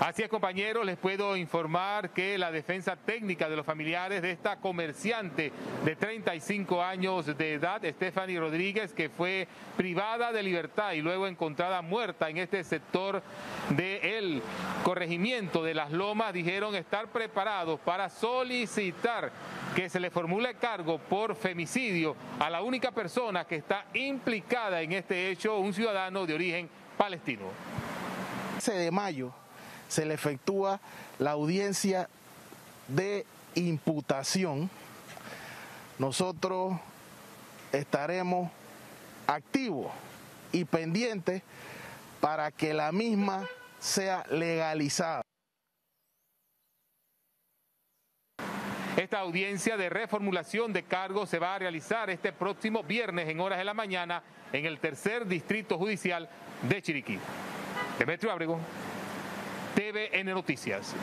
Así es, compañeros, les puedo informar que la defensa técnica de los familiares de esta comerciante de 35 años de edad, Stephanie Rodríguez, que fue privada de libertad y luego encontrada muerta en este sector del corregimiento de las lomas, dijeron estar preparados para solicitar que se le formule cargo por femicidio a la única persona que está implicada en este hecho, un ciudadano de origen palestino. de mayo se le efectúa la audiencia de imputación, nosotros estaremos activos y pendientes para que la misma sea legalizada. Esta audiencia de reformulación de cargos se va a realizar este próximo viernes en horas de la mañana en el tercer distrito judicial de Chiriquí. Demetrio Abrego. TVN Noticias.